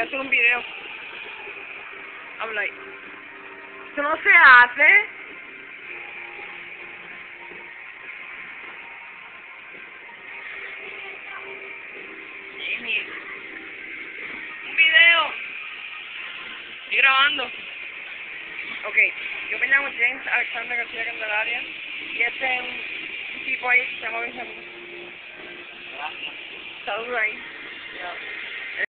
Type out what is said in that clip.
Voy a hacer un video. Habla ahí. Eso no se hace. Un video. Estoy grabando. Ok, yo me llamo James Alexander García Candelaria y este es un tipo ahí que se llama Benjamín. Gracias. Saludos ahí.